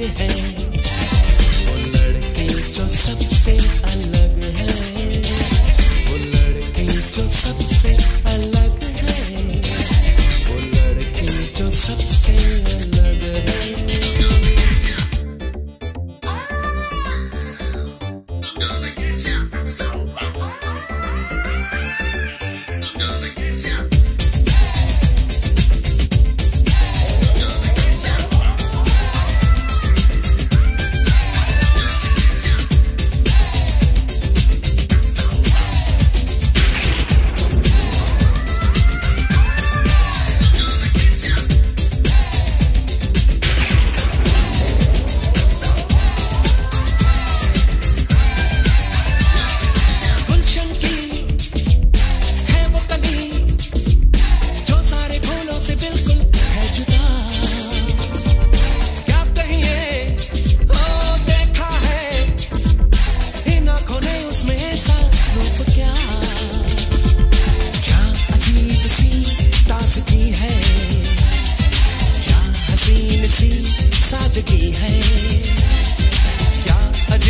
get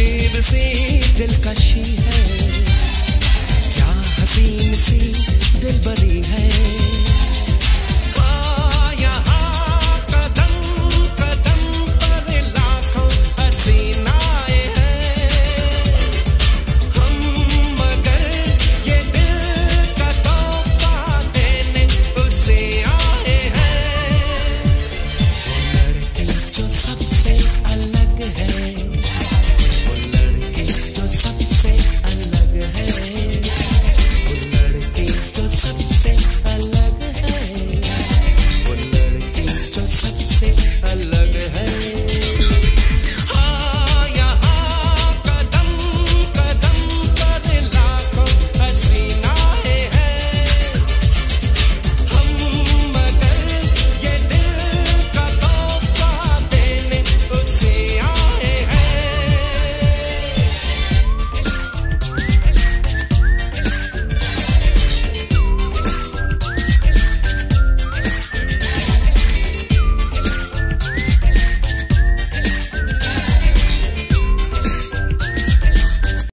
जेब से दिलकशी है। क्या हसीन सी दिल बरी है।